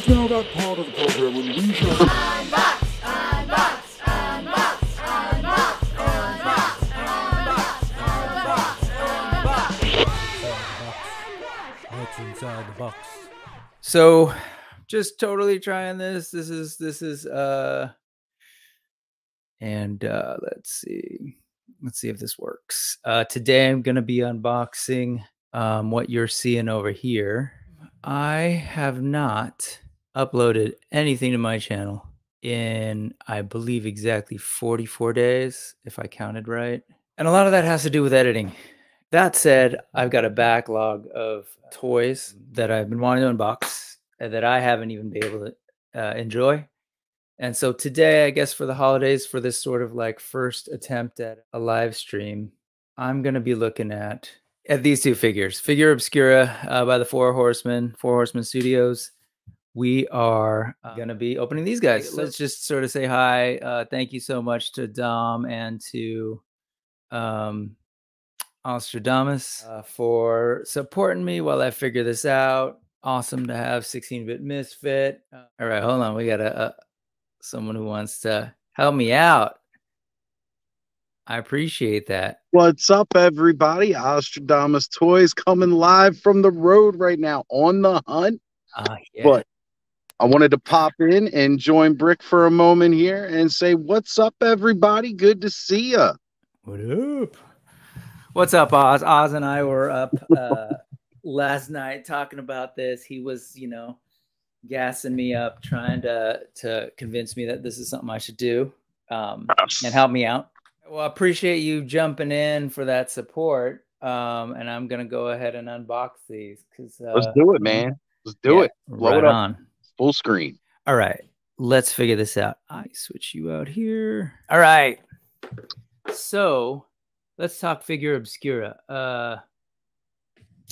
is now that part of the program when we shall. Unbox, unbox, unbox, unbox, unbox, unbox, unbox, unbox. What's inside the box? So just totally trying this. This is this is uh and uh let's see. Let's see if this works. Uh today I'm gonna be unboxing um what you're seeing over here. I have not uploaded anything to my channel in I believe exactly 44 days, if I counted right. And a lot of that has to do with editing. That said, I've got a backlog of toys that I've been wanting to unbox that I haven't even been able to uh, enjoy. And so today, I guess for the holidays, for this sort of like first attempt at a live stream, I'm going to be looking at at these two figures: Figura Obscura uh, by the Four Horsemen, Four Horsemen Studios. We are uh, going to be opening these guys. Let's just sort of say hi. Uh, thank you so much to Dom and to um, Ozstradamus uh, for supporting me while I figure this out. Awesome to have 16-bit misfit. Uh, all right, hold on. We got a, a someone who wants to help me out. I appreciate that. What's up, everybody? Ozstradamus Toyz coming live from the road right now on the hunt. Uh, yeah. But I wanted to pop in and join Brick for a moment here and say, What's up, everybody? Good to see ya. What up? What's up, Oz? Oz and I were up uh, last night talking about this. He was, you know, gassing me up, trying to to convince me that this is something I should do um, and help me out. Well, I appreciate you jumping in for that support. Um, and I'm gonna go ahead and unbox these because uh, Let's do it, man. Let's do yeah, it. Blow right it up. on. Full screen. All right, let's figure this out. I switch you out here. All right. So let's talk Figura Obscura. Uh,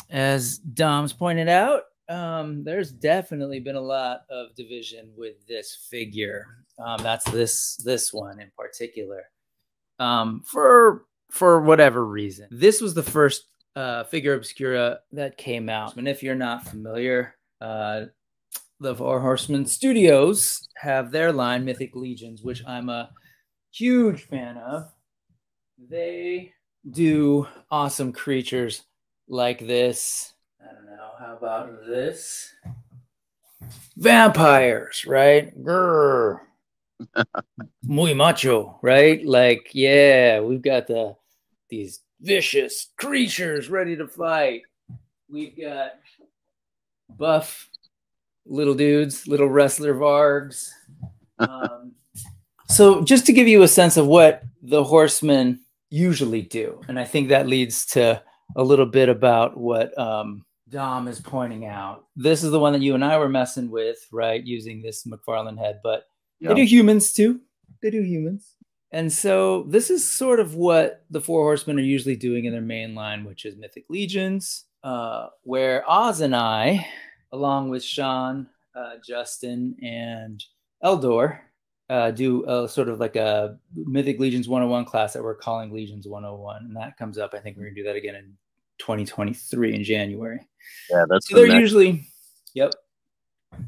as Dom's pointed out, um, there's definitely been a lot of division with this figure. Um, that's this this one in particular. Um, for for whatever reason, this was the first uh, Figura Obscura that came out. And if you're not familiar, uh, the Four Horsemen Studios have their line Mythic Legions, which I'm a huge fan of. They do awesome creatures like this. I don't know. How about this? Vampires, right? Grr. Muy macho, right? Like, yeah, we've got the these vicious creatures ready to fight. We've got buff little dudes, little wrestler vargs. Um, so, just to give you a sense of what the horsemen usually do, and I think that leads to a little bit about what um, Dom is pointing out. This is the one that you and I were messing with, right? Using this McFarlane head, but Yeah. they do humans too. They do humans. And so this is sort of what the Four Horsemen are usually doing in their main line, which is Mythic Legions, uh, where Oz and I, along with Sean, uh, Justin, and Eldor, uh, do a sort of like a Mythic Legions 101 class that we're calling Legions 101. And that comes up, I think we're going to do that again in 2023 in January. Yeah, that's So they're usually, yep.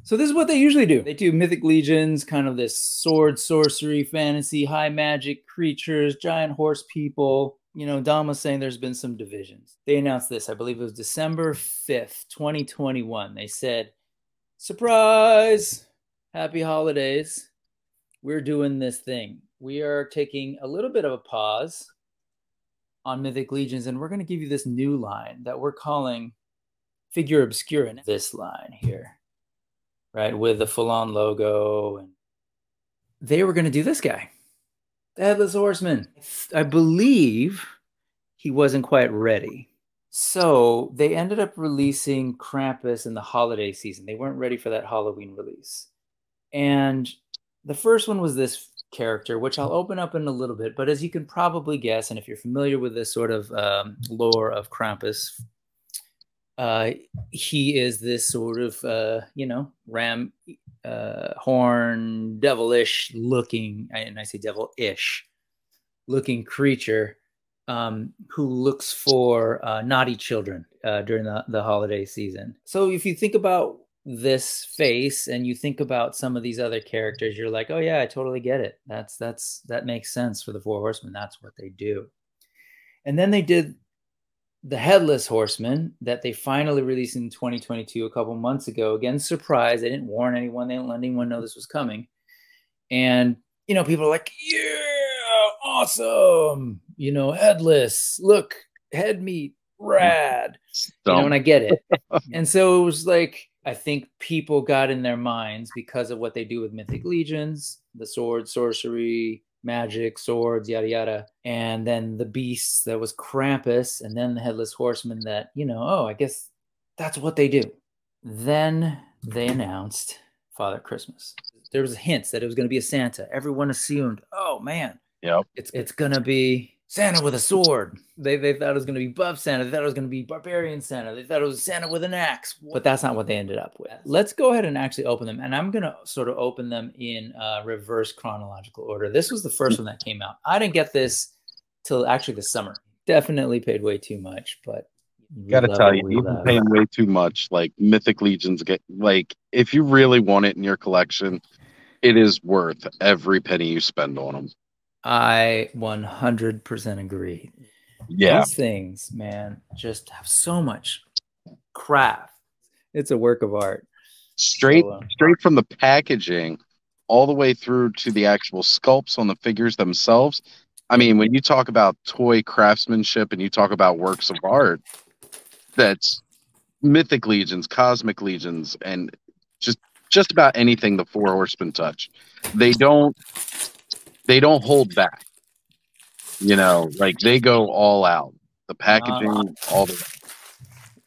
So this is what they usually do. They do mythic legions, kind of this sword, sorcery, fantasy, high magic creatures, giant horse people. You know, Dom was saying there's been some divisions. They announced this, I believe it was December 5th, 2021. They said, surprise, happy holidays. We're doing this thing. We are taking a little bit of a pause on Mythic Legions, and we're going to give you this new line that we're calling Figura Obscura. This line here, right, with the full on logo. And they were going to do this guy, the Headless Horseman. I believe he wasn't quite ready. So they ended up releasing Krampus in the holiday season. They weren't ready for that Halloween release. And the first one was this character, which I'll open up in a little bit. But as you can probably guess, and if you're familiar with this sort of um, lore of Krampus, uh, he is this sort of, uh, you know, ram uh, horn, devilish looking, and I say devil-ish looking creature um, who looks for uh, naughty children uh, during the, the holiday season. So if you think about this face and you think about some of these other characters, you're like, oh yeah, I totally get it. That's that's that makes sense for the four horsemen. That's what they do. And then they did the headless horseman that they finally released in 2022 a couple months ago. Again, surprise. They didn't warn anyone, they didn't let anyone know this was coming. And you know, people are like, yeah, awesome. You know, headless. Look, head meat, rad. You know, and I get it. and so it was like I think people got in their minds because of what they do with mythic legions, the sword, sorcery, magic, swords, yada yada, and then the beasts that was Krampus, and then the headless horseman that you know, oh, I guess that's what they do. Then they announced Father Christmas. There was hints that it was going to be a Santa. Everyone assumed, oh man, Yep. it's it's gonna be Santa with a sword. They they thought it was gonna be buff Santa. They thought it was gonna be barbarian Santa. They thought it was Santa with an axe. But that's not what they ended up with. Let's go ahead and actually open them, and I'm gonna sort of open them in uh, reverse chronological order. This was the first one that came out. I didn't get this till actually the summer. Definitely paid way too much, but Gotta tell you, you've been paying way too much. Like Mythic Legions get like if you really want it in your collection, it is worth every penny you spend on them. I 100% agree. Yeah. These things, man, just have so much craft. It's a work of art. Straight So, uh, straight from the packaging all the way through to the actual sculpts on the figures themselves. I mean, when you talk about toy craftsmanship and you talk about works of art, that's mythic legions, cosmic legions, and just just about anything the four horsemen touch. They don't they don't hold back. You know, like they go all out. The packaging, all the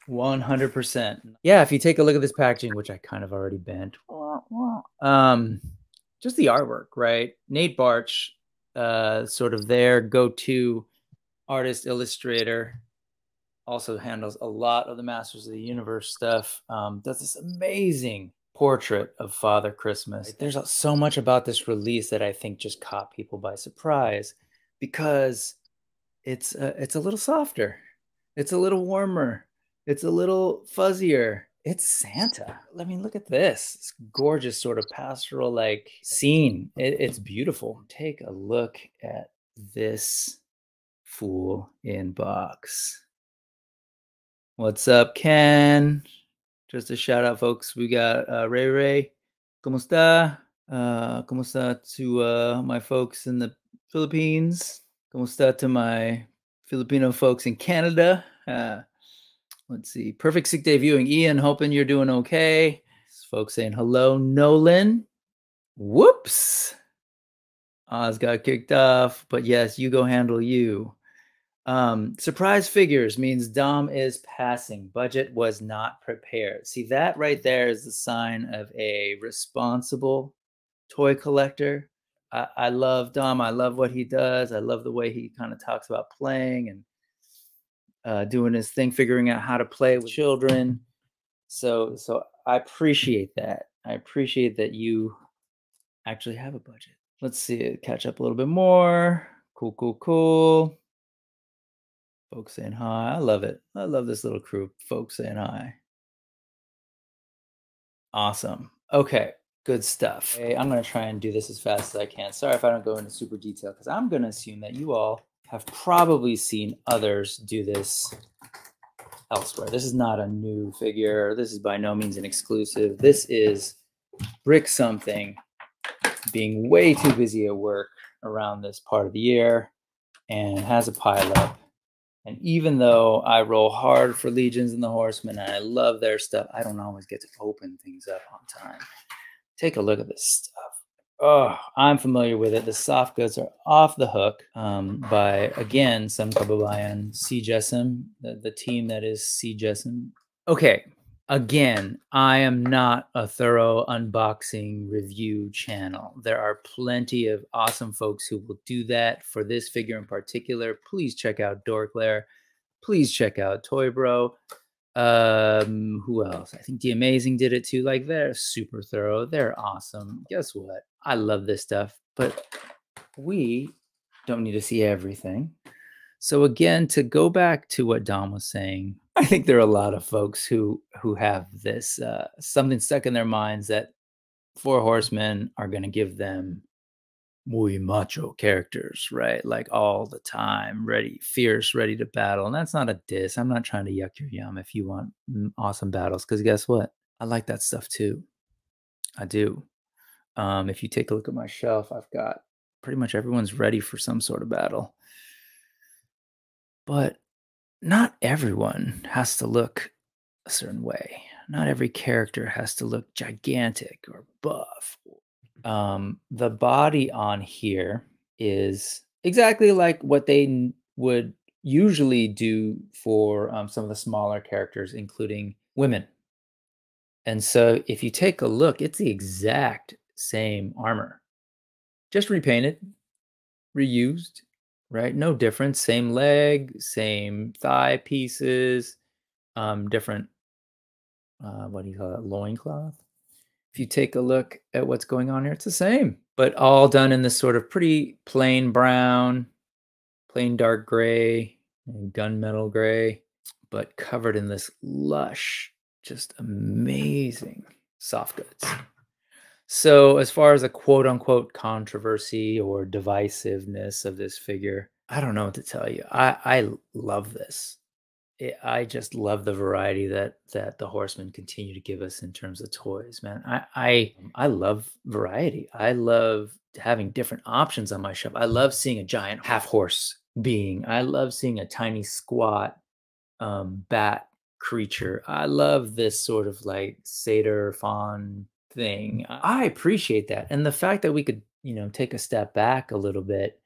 100%. Yeah, if you take a look at this packaging, which I kind of already bent, um, just the artwork, right? Nate Baertsch, uh, sort of their go to artist illustrator, also handles a lot of the Masters of the Universe stuff. Um, does this amazing portrait of Father Christmas. There's so much about this release that I think just caught people by surprise because it's uh, it's a little softer, it's a little warmer, it's a little fuzzier. It's Santa. I mean, look at this. It's gorgeous, sort of pastoral like scene. It, it's beautiful. Take a look at this fool in box. What's up, Ken? Just a shout out, folks. We got uh, Ray Ray. ¿Cómo está? Uh, ¿Cómo está to uh, my folks in the Philippines? ¿Cómo está to my Filipino folks in Canada? Uh, let's see. Perfect sick day viewing. Ian, hoping you're doing okay. Folks saying hello. Nolan. Whoops. Oz got kicked off, but yes, you go handle you. Um, surprise figures means Dom is passing. Budget was not prepared. See, that right there is the sign of a responsible toy collector. I, I love Dom. I love what he does. I love the way he kind of talks about playing and uh, doing his thing, figuring out how to play with children. So, so I appreciate that. I appreciate that you actually have a budget. Let's see, catch up a little bit more. Cool, cool, cool. Folks saying hi. I love it. I love this little crew. Folks saying hi. Awesome. Okay, good stuff. Okay, I'm going to try and do this as fast as I can. Sorry if I don't go into super detail because I'm going to assume that you all have probably seen others do this elsewhere. This is not a new figure. This is by no means an exclusive. This is Brick Something being way too busy at work around this part of the year and has a pile up. And even though I roll hard for Legions and the Horsemen and I love their stuff, I don't always get to open things up on time. Take a look at this stuff. Oh, I'm familiar with it. The soft goods are off the hook um, by, again, some Kababayan C. Jessim, the, the team that is C. Jessim. Okay, again, I am not a thorough unboxing review channel. There are plenty of awesome folks who will do that. For this figure in particular, please check out Dorklair. Please check out Toy Bro. Um, who else? I think The Amazing did it too. Like they're super thorough. They're awesome. Guess what? I love this stuff, but we don't need to see everything. So again, to go back to what Dom was saying, I think there are a lot of folks who who have this uh, something stuck in their minds that four horsemen are going to give them muy macho characters, right? Like all the time, ready, fierce, ready to battle. And that's not a diss. I'm not trying to yuck your yum if you want mm, awesome battles, because guess what? I like that stuff too. I do. Um, if you take a look at my shelf, I've got pretty much everyone's ready for some sort of battle. But not everyone has to look a certain way. Not every character has to look gigantic or buff. Um, the body on here is exactly like what they would usually do for um, some of the smaller characters, including women. And so if you take a look, it's the exact same armor, just repainted, reused, right? No difference. Same leg, same thigh pieces, um, different, uh, what do you call it, loincloth. If you take a look at what's going on here, it's the same, but all done in this sort of pretty plain brown, plain dark gray, and gunmetal gray, but covered in this lush, just amazing soft goods. So, as far as a quote unquote controversy or divisiveness of this figure, I don't know what to tell you. I, I love this. It, I just love the variety that that the horsemen continue to give us in terms of toys, man. I I I love variety. I love having different options on my shelf. I love seeing a giant half horse being. I love seeing a tiny squat um, bat creature. I love this sort of like satyr fawn thing. I appreciate that. And the fact that we could, you know, take a step back a little bit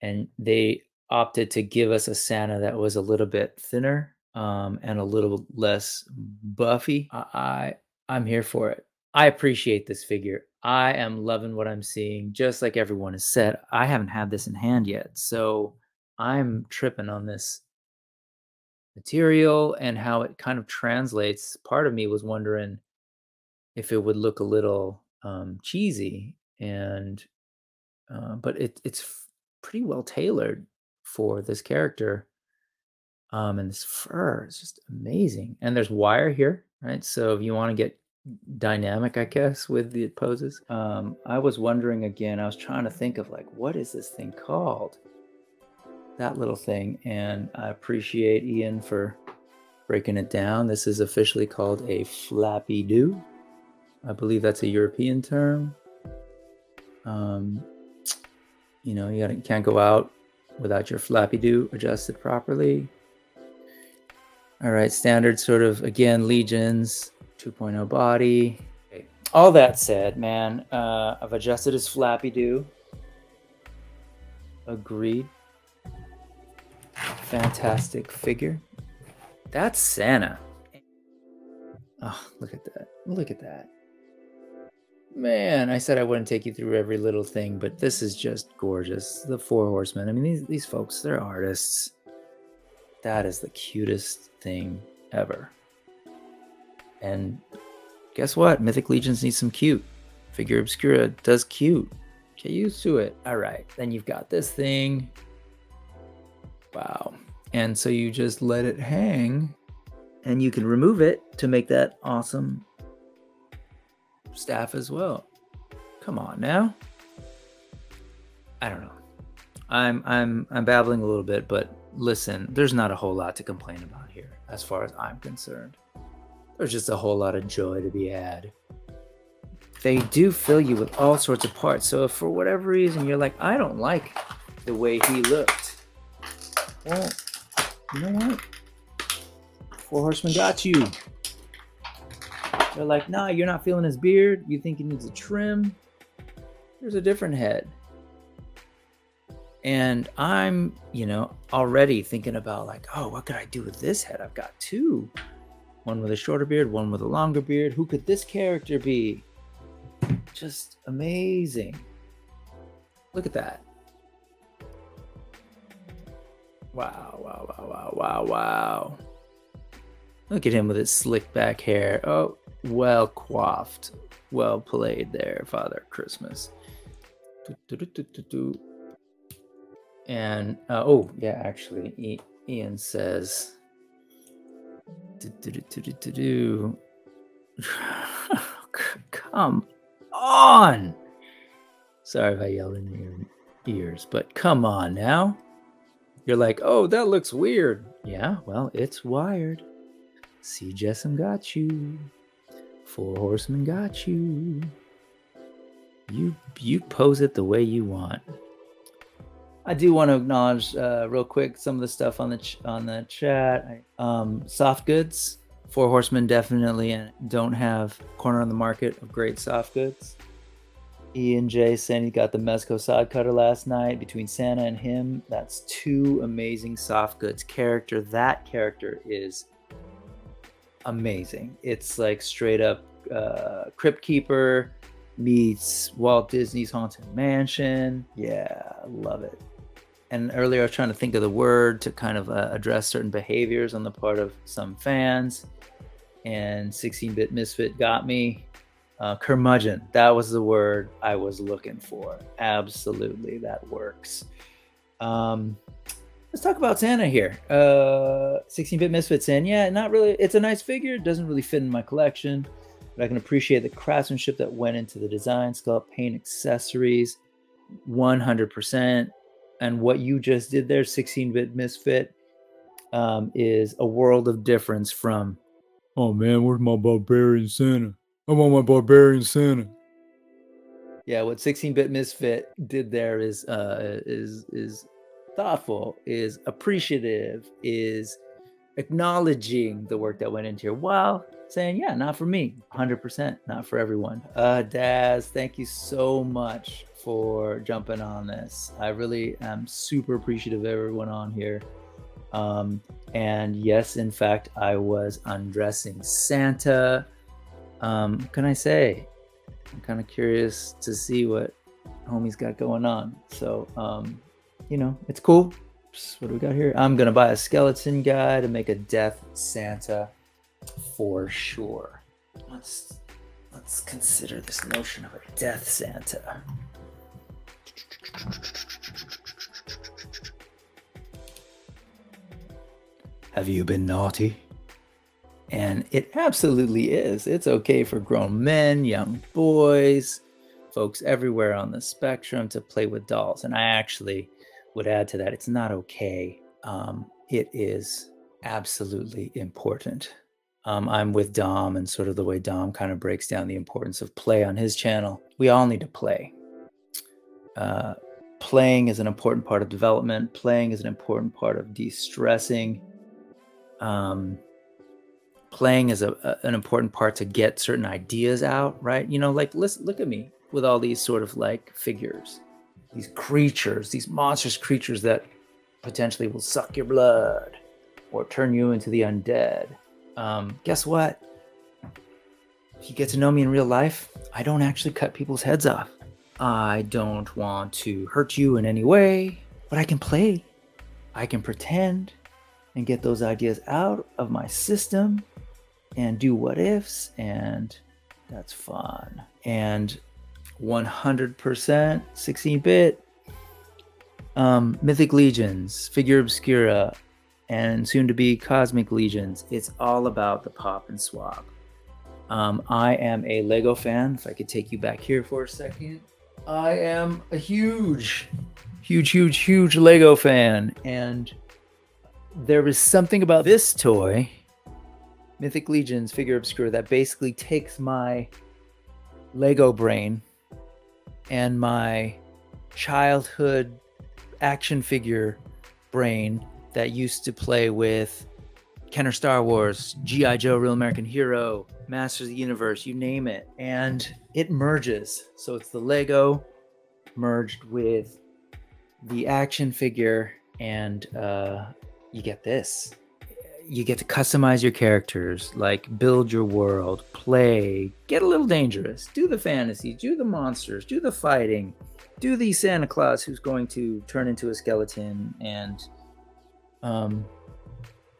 and they opted to give us a Santa that was a little bit thinner um, and a little less buffy. I, I I'm here for it. I appreciate this figure. I am loving what I'm seeing. Just like everyone has said, I haven't had this in hand yet, so I'm tripping on this material and how it kind of translates. Part of me was wondering if it would look a little um, cheesy, and uh, but it, it's pretty well tailored for this character. Um, and this fur is just amazing. And there's wire here, right? So if you want to get dynamic, I guess, with the poses. Um, I was wondering again, I was trying to think of like, what is this thing called? That little thing. And I appreciate Ian for breaking it down. This is officially called a flappy do. I believe that's a European term. Um, you know, you gotta, can't go out without your flappy do adjusted properly. All right, standard sort of again legions 2.0 body. All that said, man, uh, I've adjusted his flappy do. Agreed. Fantastic figure. That's Santa. Oh, look at that. Look at that. Man, I said I wouldn't take you through every little thing, but this is just gorgeous. The Four Horsemen. I mean, these, these folks, they're artists. That is the cutest thing ever. And guess what? Mythic Legions need some cute. Figura Obscura does cute. Get used to it. All right. Then you've got this thing. Wow. And so you just let it hang and you can remove it to make that awesome staff as well. Come on now. I don't know. I'm I'm I'm babbling a little bit, but listen, there's not a whole lot to complain about here as far as I'm concerned. There's just a whole lot of joy to be had. They do fill you with all sorts of parts. So if for whatever reason you're like, I don't like the way he looked, well, you know what? Four Horsemen got you. They're like, nah, you're not feeling his beard. You think he needs a trim. There's a different head. And I'm, you know, already thinking about like, oh, what could I do with this head? I've got two. One with a shorter beard, one with a longer beard. Who could this character be? Just amazing. Look at that. Wow, wow, wow, wow, wow, wow. Look at him with his slick back hair. Oh, well coiffed. Well played there, Father Christmas. And uh, oh yeah, actually, Ian says. Come on. Sorry if I yelled in your ears, but come on now. You're like, oh, that looks weird. Yeah, well, it's wired. See, Jessam got you. Four horsemen got you. You you pose it the way you want. I do want to acknowledge uh, real quick some of the stuff on the ch- on the chat. Um, soft goods, Four Horsemen definitely don't have corner on the market of great soft goods. Ian J saying he got the Mezco sod cutter last night. Between Santa and him, that's two amazing soft goods character. That character is amazing. It's like straight up uh, Crypt Keeper meets Walt Disney's Haunted Mansion. Yeah, love it. And earlier I was trying to think of the word to kind of uh, address certain behaviors on the part of some fans. And 16 bit misfit got me. Uh, curmudgeon, that was the word I was looking for. Absolutely, that works. Um, let's talk about Santa here. Uh, 16-bit Misfits in, yeah, not really. It's a nice figure. It doesn't really fit in my collection, but I can appreciate the craftsmanship that went into the design, sculpt, paint, accessories, 100%. And what you just did there, 16-bit Misfit, um, is a world of difference from. Oh man, where's my barbarian Santa? I want my barbarian Santa. Yeah, what 16-bit Misfit did there is uh, is is thoughtful, is appreciative, is acknowledging the work that went into here while saying, yeah, not for me, 100%, not for everyone. Uh, Daz, thank you so much for jumping on this. I really am super appreciative of everyone on here. Um, and yes, in fact, I was undressing Santa. Um, can I say? I'm kind of curious to see what homie's got going on. So, um, you know, it's cool. What do we got here? I'm gonna buy a skeleton guy to make a death Santa for sure. Let's let's consider this notion of a death Santa. Have you been naughty? And it absolutely is. It's okay for grown men, young boys, folks everywhere on the spectrum to play with dolls. And I actually would add to that it's not okay. Um, it is absolutely important. Um, I'm with Dom and sort of the way Dom kind of breaks down the importance of play on his channel. We all need to play. Uh, playing is an important part of development, playing is an important part of de stressing. Um, playing is a, a, an important part to get certain ideas out, right? You know, like listen, look at me with all these sort of like figures, these creatures, these monstrous creatures that potentially will suck your blood or turn you into the undead. Um, guess what? If you get to know me in real life, I don't actually cut people's heads off. I don't want to hurt you in any way, but I can play. I can pretend and get those ideas out of my system and do what ifs, and that's fun. And 100% 16 bit um, Mythic Legions, Figura Obscura, and soon to be Cosmic Legions. It's all about the pop and swap. Um, I am a Lego fan. If I could take you back here for a second, I am a huge, huge, huge, huge Lego fan. And there is something about this toy, Mythic Legions Figura Obscura, that basically takes my Lego brain and my childhood action figure brain that used to play with Kenner Star Wars, G.I. Joe, Real American Hero, Masters of the Universe, you name it. And it merges. So it's the Lego merged with the action figure, and uh, you get this. You get to customize your characters, like build your world, play, get a little dangerous, do the fantasy, do the monsters, do the fighting, do the Santa Claus who's going to turn into a skeleton and um,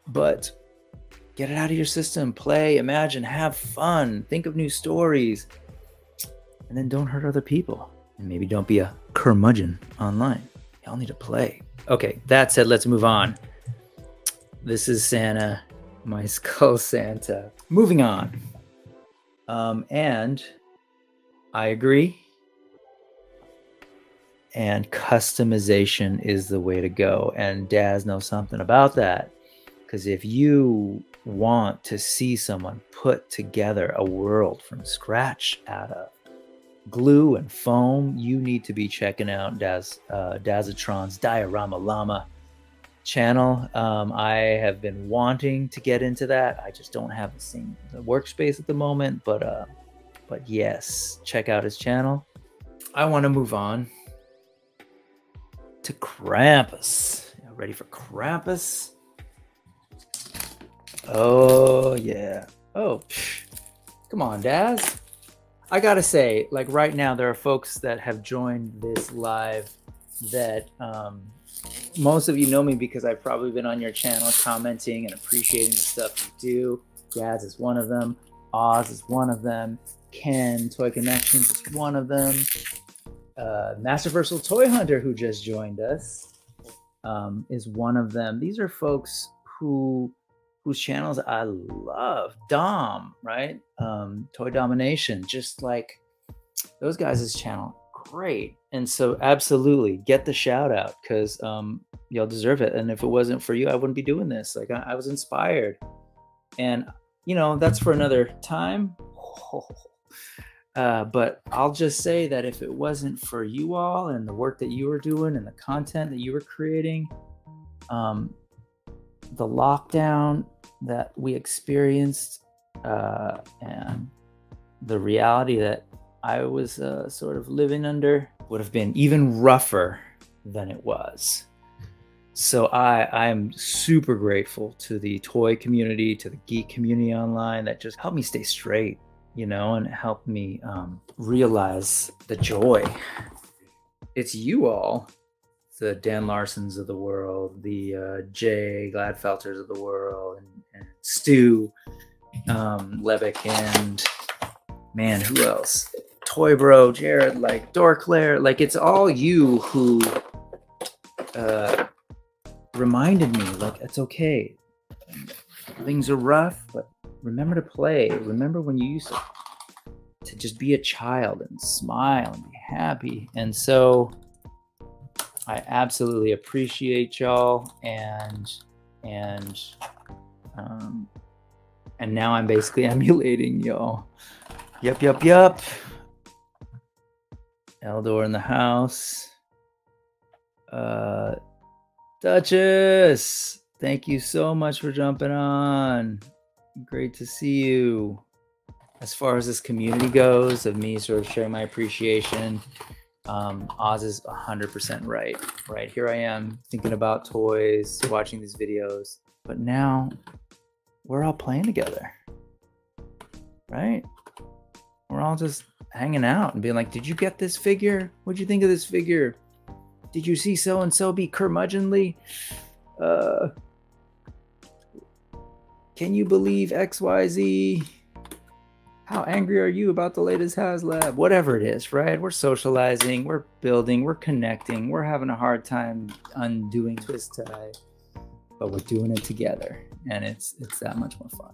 but get it out of your system, play, imagine, have fun, think of new stories, and then don't hurt other people. And maybe don't be a curmudgeon online. Y'all need to play. Okay, that said, let's move on. This is Santa. my skull Santa. Moving on. Um, and I agree. And customization is the way to go. And Daz knows something about that. Because if you want to see someone put together a world from scratch out of glue and foam, you need to be checking out Daz uh, Dazatron's Diorama Llama channel. Um, I have been wanting to get into that. I just don't have the same the workspace at the moment, but uh, but yes, check out his channel. I want to move on to Krampus. Ready for Krampus? Oh yeah. Oh, psh. come on, Daz. I gotta say, like right now, there are folks that have joined this live that um, most of you know me because I've probably been on your channel commenting and appreciating the stuff you do. Daz is one of them. Oz is one of them. Ken Toy Connections is one of them. Uh, Masterversal Toy Hunter, who just joined us, um, is one of them. These are folks who whose channels I love. Dom, right? Um, Toy Domination, just like those guys' channel, great. And so, absolutely, get the shout out because um, y'all deserve it. And if it wasn't for you, I wouldn't be doing this. Like I, I was inspired, and you know that's for another time. Uh, but I'll just say that if it wasn't for you all and the work that you were doing and the content that you were creating, um, the lockdown that we experienced uh, and the reality that I was uh, sort of living under would have been even rougher than it was. So I I am super grateful to the toy community, to the geek community online that just helped me stay straight, you know, and helped me um, realize the joy. It's you all, the Dan Larsons of the world, the uh, Jay Gladfelters of the world, and, and Stu um, and man, who else? Toy Bro, Jared, like Dorklair, like it's all you who uh, reminded me, like it's okay. Things are rough, but remember to play. Remember when you used to, to just be a child and smile and be happy. And so I absolutely appreciate y'all and and um and now I'm basically emulating y'all. Yup, yup, yup. Eldor in the house. Uh Duchess, thank you so much for jumping on. Great to see you. As far as this community goes, of me sort of sharing my appreciation, um, Oz is 100% right. Right here I am thinking about toys, watching these videos, but now we're all playing together. Right? We're all just hanging out and being like, Did you get this figure? What'd you think of this figure? Did you see so and so be curmudgeonly? Uh, can you believe XYZ? How angry are you about the latest HasLab? Whatever it is, right? We're socializing, we're building, we're connecting, we're having a hard time undoing twist tie, but we're doing it together, and it's it's that much more fun.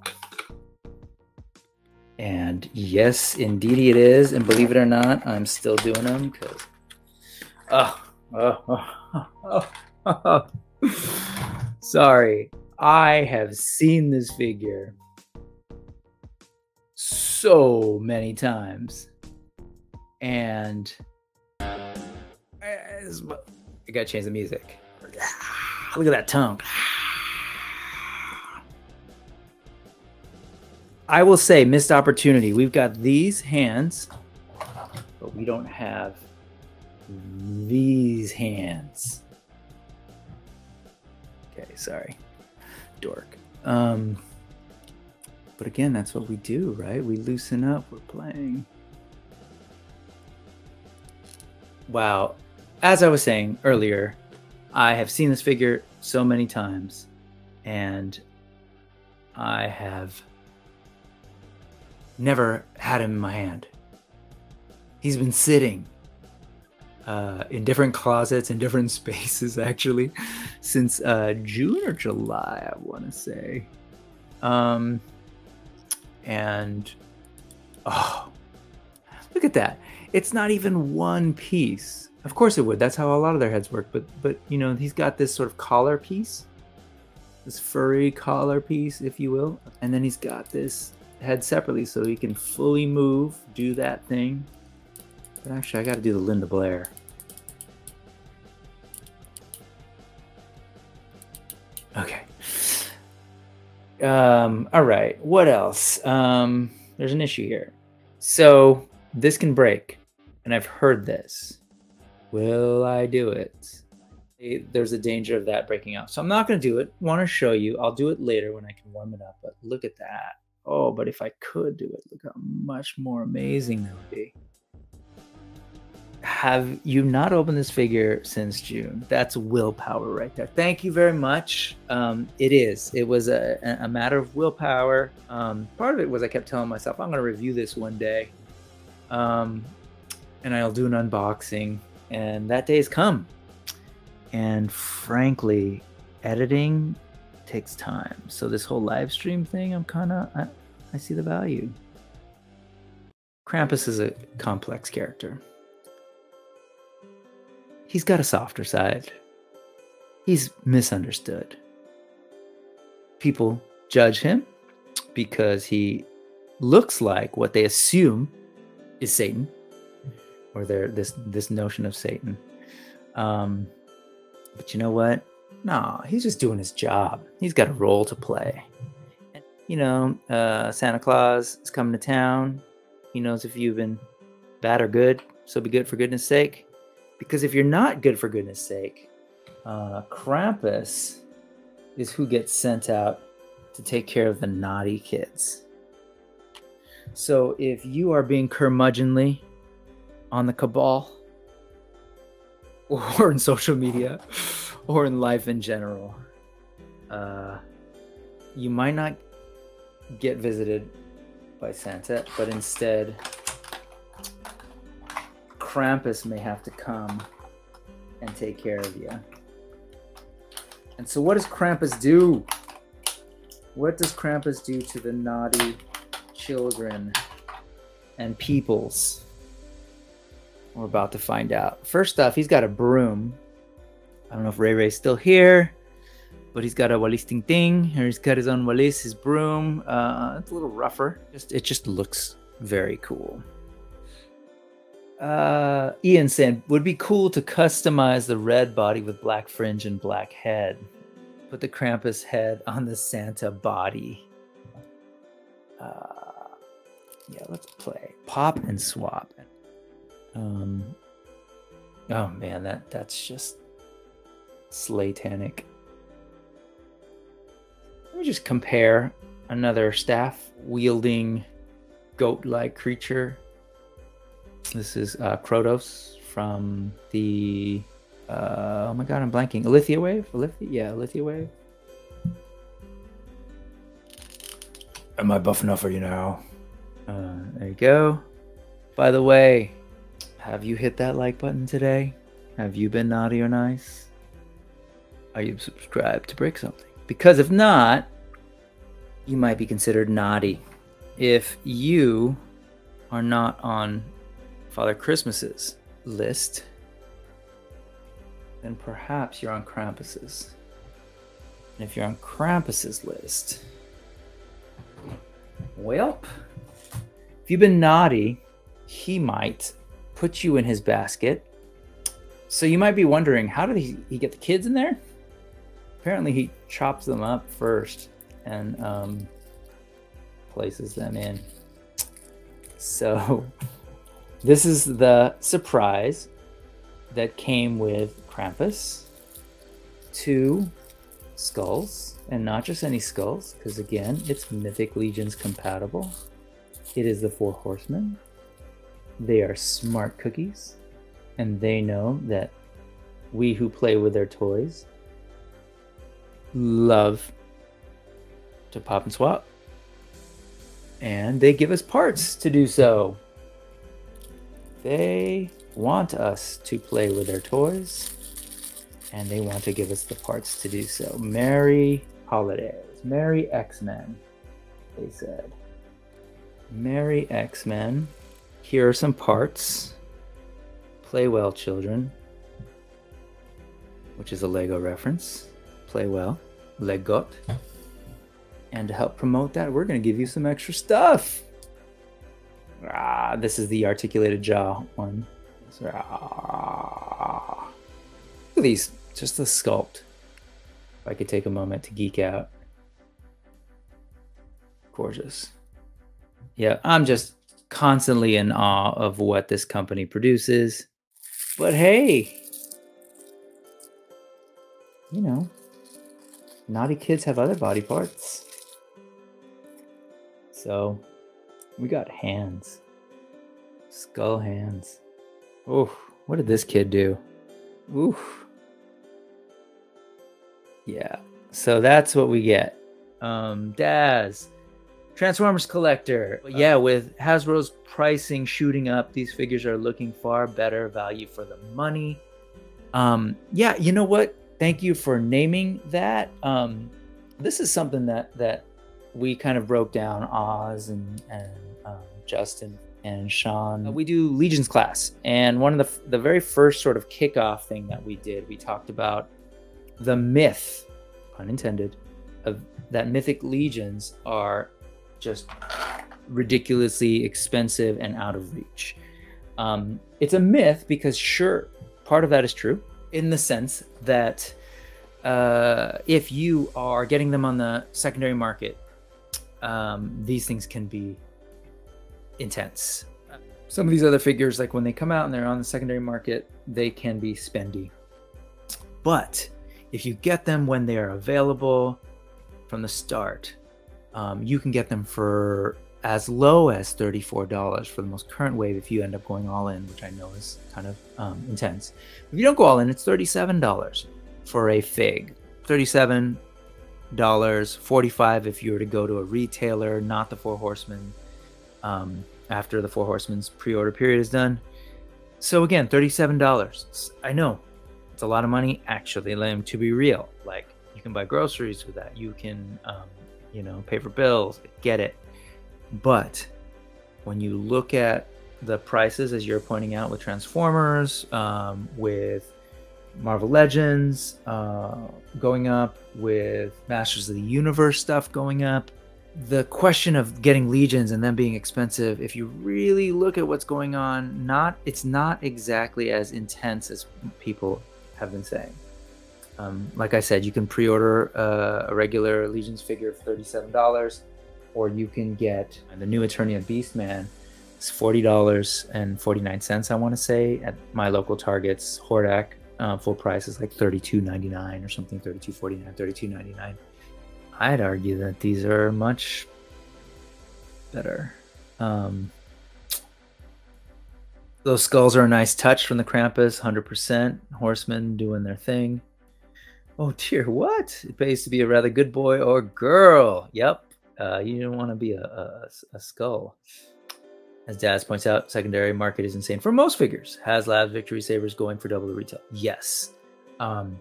And yes, indeed it is. And believe it or not, I'm still doing them because, oh, ah, oh, ah, oh, ah, oh, oh, oh. sorry. I have seen this figure so many times. And I gotta change the music. Look at that tongue. I will say, missed opportunity. We've got these hands, but we don't have these hands. Okay, sorry. Dork. Um, but again, that's what we do, right? We loosen up, we're playing. Wow. As I was saying earlier, I have seen this figure so many times, and I have never had him in my hand. He's been sitting uh, in different closets in different spaces, actually, since uh, June or July, I want to say. Um, and oh, look at that! It's not even one piece. Of course it would. That's how a lot of their heads work. But but you know he's got this sort of collar piece, this furry collar piece, if you will, and then he's got this head separately so he can fully move, do that thing. But actually, I got to do the Linda Blair. Okay. Um, all right. What else? Um, there's an issue here. So this can break, and I've heard this. Will I do it? There's a danger of that breaking out. So I'm not going to do it. Want to show you. I'll do it later when I can warm it up. But look at that. Oh, but if I could do it, look how much more amazing that would be. Have you not opened this figure since June? That's willpower right there. Thank you very much. Um, it is. It was a, a matter of willpower. Um, part of it was I kept telling myself, I'm going to review this one day. Um, and I'll do an unboxing. And that day has come. And frankly, editing takes time. So this whole live stream thing, I'm kind of, I, see the value. Krampus is a complex character. He's got a softer side. He's misunderstood. People judge him because he looks like what they assume is Satan, or their this this notion of Satan. Um, but you know what? No, he's just doing his job. He's got a role to play. You know, uh, Santa Claus is coming to town. He knows if you've been bad or good, so be good for goodness sake. Because if you're not good for goodness sake, uh, Krampus is who gets sent out to take care of the naughty kids. So if you are being curmudgeonly on the cabal, or in social media, or in life in general, uh, you might not get visited by Santa, but instead, Krampus may have to come and take care of you. And so, what does Krampus do? What does Krampus do to the naughty children and peoples? We're about to find out. First off, he's got a broom. I don't know if Ray Ray's still here, but he's got a walis thing, he's got his own walis, his broom. Uh, it's a little rougher. Just it just looks very cool. Uh, Ian said, would be cool to customize the red body with black fringe and black head. Put the Krampus head on the Santa body. Uh, yeah, let's play pop and swap. Um, oh man, that that's just slatanic. Let me just compare another staff wielding goat like creature. This is uh, Krotos from the. Uh, oh my god, I'm blanking. Alithia Wave? Alithia? Yeah, Alithia Wave. Am I buff enough for you now? Uh, there you go. By the way, have you hit that like button today? Have you been naughty or nice? Are you subscribed to Brick Something? Because if not, you might be considered naughty. If you are not on Father Christmas's list, then perhaps you're on Krampus's. And if you're on Krampus's list, well, if you've been naughty, he might put you in his basket. So you might be wondering, how did he, he get the kids in there? Apparently, he chops them up first and um, places them in. So, this is the surprise that came with Krampus. Two skulls, and not just any skulls, because again, it's Mythic Legions compatible. It is the Four Horsemen. They are smart cookies, and they know that we who play with their toys love to pop and swap. And they give us parts to do so. They want us to play with their toys, and they want to give us the parts to do so. Merry holidays. Merry X Men. they said. Merry X Men. Here are some parts. Play well, children. Which is a Lego reference. Play well. Legot. And to help promote that, we're going to give you some extra stuff. Ah, this is the articulated jaw one. Ah. Look at these, just the sculpt. If I could take a moment to geek out. Gorgeous. Yeah, I'm just constantly in awe of what this company produces. But hey, you know, naughty kids have other body parts. So, we got hands. Skull hands. Oof, what did this kid do? Oof. Yeah, so that's what we get. Um, Daz, Transformers collector. Yeah, with Hasbro's pricing shooting up, these figures are looking far better value for the money. Um, yeah, you know what? Thank you for naming that. Um, this is something that that we kind of broke down. Oz and and um, Justin and Sean. Uh, we do Legions class, and one of the the very first sort of kickoff thing that we did, we talked about the myth, unintended, of that mythic legions are just ridiculously expensive and out of reach. Um, it's a myth because, sure, part of that is true in the sense that uh, if you are getting them on the secondary market, um, these things can be intense. Some of these other figures, like when they come out and they're on the secondary market, they can be spendy. But if you get them when they are available from the start, um, you can get them for as low as $34 for the most current wave if you end up going all in, which I know is kind of um, intense. If you don't go all in, it's $37 for a fig. $37, 45 if you were to go to a retailer, not the Four Horsemen, um, after the Four Horsemen's pre-order period is done. So again, $37. I know it's a lot of money. Actually, Liam, to be real, like you can buy groceries with that. You can, um, you know, pay for bills. Get it. But when you look at the prices, as you're pointing out, with Transformers, um, with Marvel Legends uh, going up, with Masters of the Universe stuff going up, the question of getting legions and them being expensive, if you really look at what's going on, not it's not exactly as intense as people have been saying. Um, like I said, you can pre-order uh, a regular Legions figure for thirty-seven dollars, or you can get the new Eternia Beastman. It's forty dollars and forty-nine cents. I want to say at my local Targets. Hordak uh, full price is like thirty-two ninety-nine or something, thirty-two forty-nine, thirty-two ninety-nine. I'd argue that these are much better. Um, those skulls are a nice touch from the Krampus, 100%. Horsemen doing their thing. Oh dear, what? It pays to be a rather good boy or girl. Yep. Uh, you don't want to be a, a, a skull. As Daz points out, secondary market is insane for most figures. HasLab Victory Sabers going for double the retail. Yes. Um,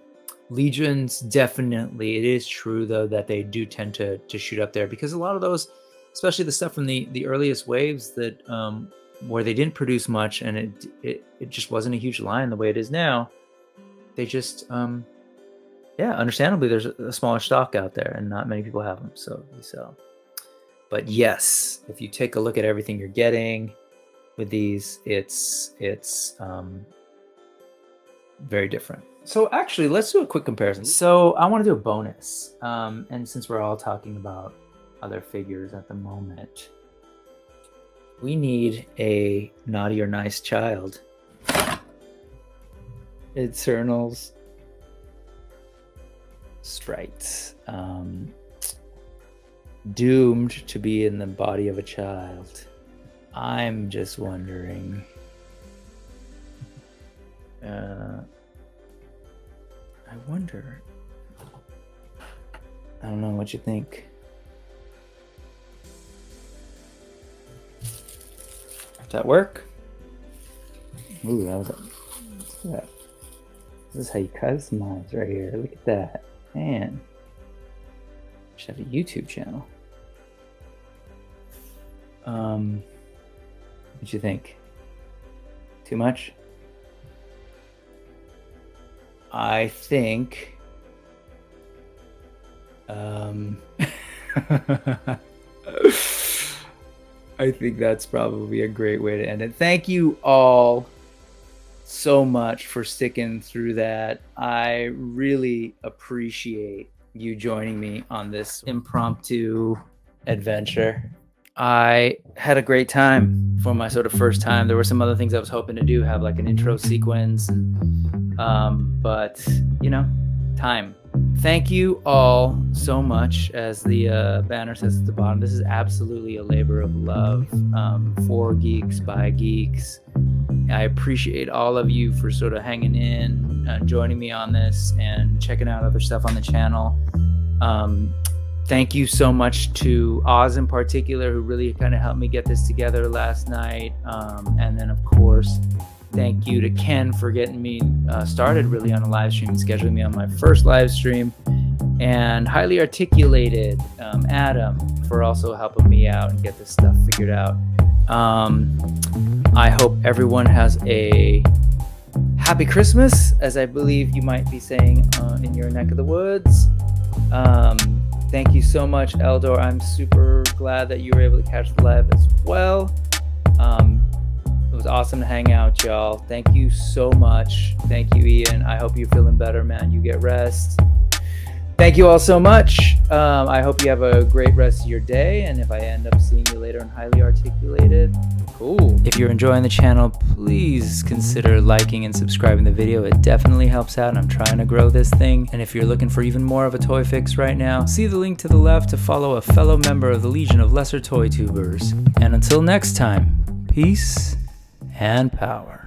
Legions definitely. It is true though that they do tend to to shoot up there because a lot of those, especially the stuff from the the earliest waves that um, where they didn't produce much and it it it just wasn't a huge line the way it is now. They just um, yeah, understandably there's a smaller stock out there and not many people have them, so they sell. But yes, if you take a look at everything you're getting with these, it's it's um, very different. So actually, let's do a quick comparison. So I want to do a bonus, um, and since we're all talking about other figures at the moment, we need a naughty or nice child. Eternals sprites. Um, doomed to be in the body of a child. I'm just wondering. Uh, I wonder. I don't know what you think. Does that work? Ooh, that was a, that? This is how you customize right here. Look at that. Man. Should have a YouTube channel. Um, what do you think? Too much? I think. Um, I think that's probably a great way to end it. Thank you all so much for sticking through that. I really appreciate you joining me on this impromptu adventure. I had a great time for my sort of first time. There were some other things I was hoping to do, have like an intro sequence, and, um, but you know, time. Thank you all so much. As the uh, banner says at the bottom, this is absolutely a labor of love um, for geeks by geeks. I appreciate all of you for sort of hanging in, uh, joining me on this, and checking out other stuff on the channel. Um, thank you so much to Oz in particular, who really kind of helped me get this together last night. Um, and then, of course, thank you to Ken for getting me uh, started really on a live stream and scheduling me on my first live stream. And highly articulated um, Adam for also helping me out and get this stuff figured out. Um, I hope everyone has a happy Christmas, as I believe you might be saying uh, in your neck of the woods. Um, thank you so much, Eldor. I'm super glad that you were able to catch the live as well. Um, it was awesome to hang out, y'all. Thank you so much. Thank you, Ian. I hope you're feeling better, man. You get rest. Thank you all so much. Um, I hope you have a great rest of your day. And if I end up seeing you later in Highly Articulated, cool. If you're enjoying the channel, please consider liking and subscribing the video. It definitely helps out. And I'm trying to grow this thing. And if you're looking for even more of a toy fix right now, see the link to the left to follow a fellow member of the Legion of Lesser Toy Tubers. And until next time, peace and power.